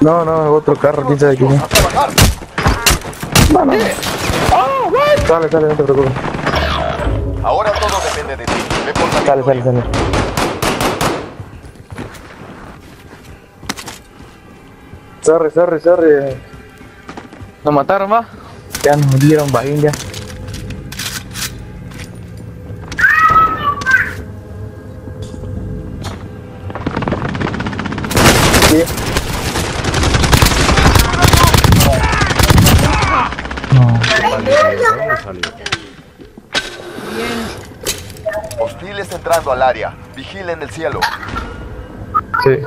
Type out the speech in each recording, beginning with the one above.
No, no, otro carro, quién sabe quién es. No, no. Sale, sale, no te preocupes. Ahora todo depende de ti. Ve por la Sale, sale, sale. Sorry, sorry, sorry. ¿Nos mataron, va? Ya nos dieron bajín ya. Sí. ¿Dónde salió? Hostiles entrando al área. Vigilen el cielo. sí.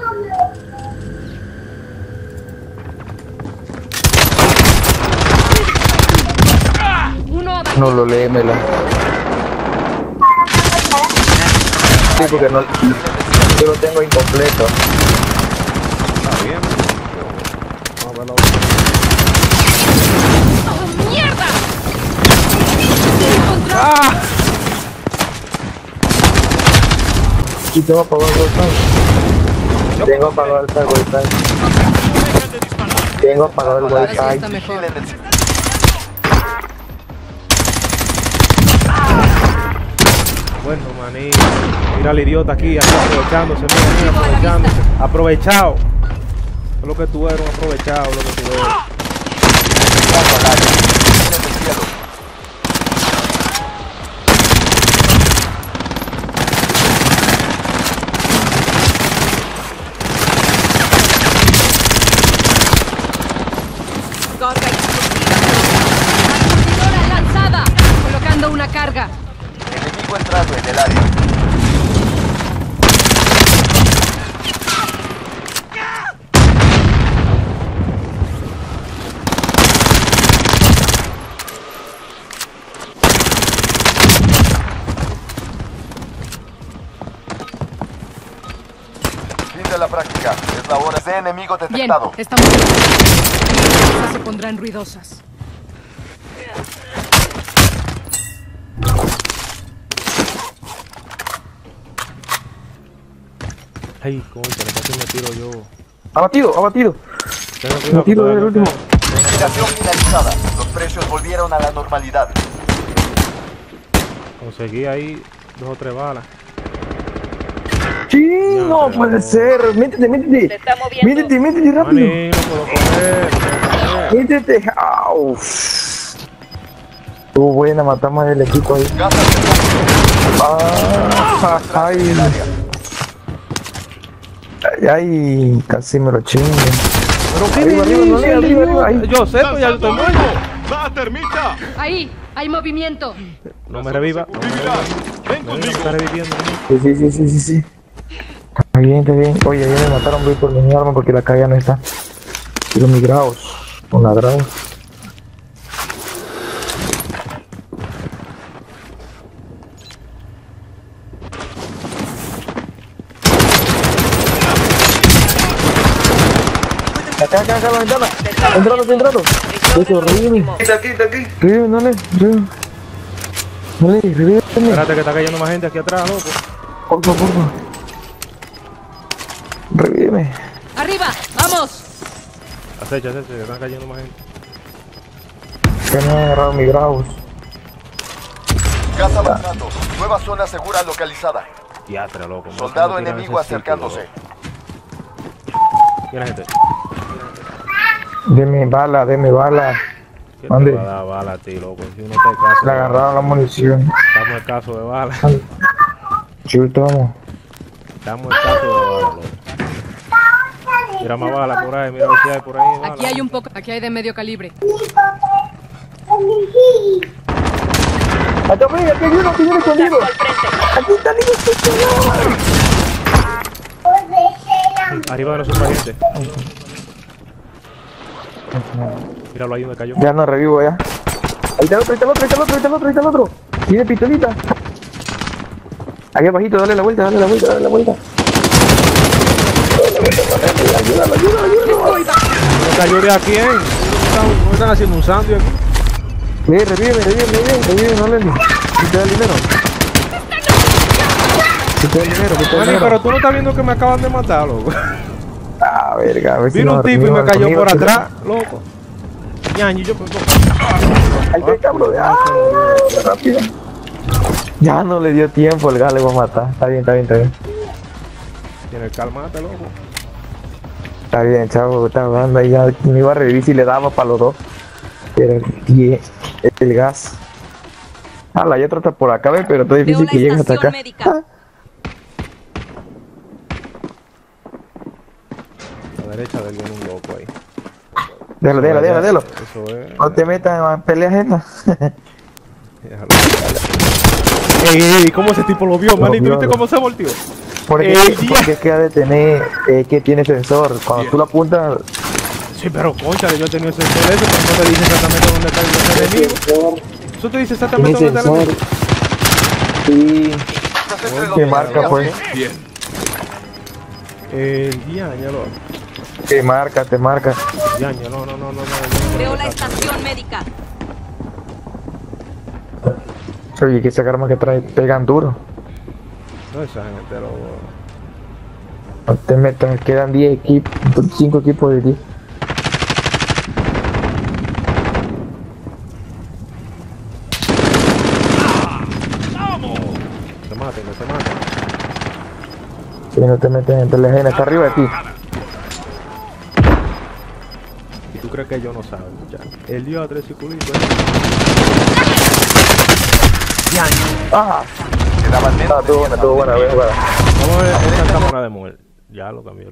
No lo léemela. Sí, porque no. Yo lo tengo incompleto. Está bien. Vamos a ver la otra. Y tengo apagado el wifi. Tengo apagado el wifi. Tengo apagado el wifi. Bueno, maní. Mira al idiota aquí, aquí aprovechándose, mira, mira, aprovechándose. Aprovechado. Es lo que tú eres, un aprovechado, lo que tú eres. Entrando al área. Vigilen el cielo. Carga explosiva. Lanzada. Colocando una carga. Enemigo entrando en el área. Enemigo Bien, detectado. estamos. Las cosas se pondrán ruidosas. Ay, concha, le casi me tiro yo. Abatido, abatido. Del todavía último. Operación finalizada. Los precios volvieron a la normalidad. Conseguí ahí dos o tres balas. Sí, no puede ser. Métete, métete. Métete, métete rápido. Maní, no. Métete. Au. Estuvo buena, matamos el equipo ahí. Ah, ay, casi me lo chingo. Pero qué Arriba, arriba, no, dice, arriba, arriba, ahí. Yo sé, pues ya estoy muerto. ¡Va, termita! Ahí, hay movimiento. No me reviva. No me reviva. Ven conmigo. está. Sí, sí, sí, sí, sí, sí. Está bien, está bien. Oye, ya me mataron voy por mi arma porque la calle no está. Quiero mi grados. Con la grados. Acá, acá, acá, la ventana. Entrando, estoy entrando. Eso, revíveme. Está aquí, está aquí. Dale, revíveme. Espérate que está cayendo más gente aquí atrás, loco. Porfa, porfa. Revíveme. Arriba, vamos. Acecha, acecha, que están cayendo más gente. Que no he agarrado mi grados. Gas avanzando. Nueva zona segura localizada. Diatra, loco. Soldado a enemigo acercándose. Mira, gente. Deme bala, deme bala. ¿Qué Mande. te va a dar bala a ti, loco? Si uno está escaso. Le de agarraron la munición. bala. Estamos escasos de bala. Chuto, vamos. Estamos escasos de bala, loco. Mira más bala por ahí, mira si hay por ahí. bala. Aquí hay un poco, aquí hay de medio calibre. Acá aquí hay uno que viene conmigo. Aquí está niño. Arriba de nosotros hay gente. Míralo ahí donde cayó. Ya no revivo ya. Ahí está el otro, ahí está el otro, ahí está el otro, ahí está el otro, ahí está el otro. Tiene pistolita. Aquí abajito, dale la vuelta, dale la vuelta, dale la vuelta. Ayúdalo, ayúdalo, ayúdalo. ¿No cayó de a quién? ¿No están, haciendo un sándwich revive, revive, revive, revive, no le Quita el dinero. Quita el dinero, quita el dinero. pero tú no estás viendo que me acaban de matar, loco. Ah, verga, a ver si Vino un tipo y me cayó por atrás, loco. Ñaño, yo pues, Ay, qué cabrón. Rápido. Ya no le dio tiempo, el gas le va a matar. Está bien, está bien, está bien. Tiene calmate, loco. Está bien, chavo, está jugando ahí. Ya me iba a revivir si le daba para los dos. Pero el, tie- el gas. Ah, la otra está por acá, ve, pero está difícil que llegue hasta acá. médica. A la derecha del viene un loco ahí. Déjalo, déjalo, déjalo, déjalo. Eso es. No te metas en peleas estas. Déjalo. Ey, ey, ey, ¿cómo ese tipo lo vio, manito? vio, ¿Viste lo- cómo se volteó? Porque, El día- porque es que ha de tener, es que tiene sensor. Cuando tú lo apuntas, Sí, pero concha, yo tenía ese sensor ese, pero no te dice exactamente dónde está el enemigo. Eso te dice exactamente dónde está el sensor. enemigo. Y que marca, pues. El diaño, loco. Te marca, te marca. Diaño, no, no, no, no, no. no, no, Veo la estación médica. Oye, que esas armas que trae pegan duro. No, esa gente, loco. No te metas, quedan 10 equipos, 5 equipos de 10. Se maten, que se maten. Si no te metes en peleas ajenas, está arriba de ti. ¿Y tú crees que ellos no saben, muchachos? El dios a tres circulitos. Ah, Quedaban menos ah, 10 buena, bien jugada. Vamos a ver esta cámara de muerte. Ya lo cambió.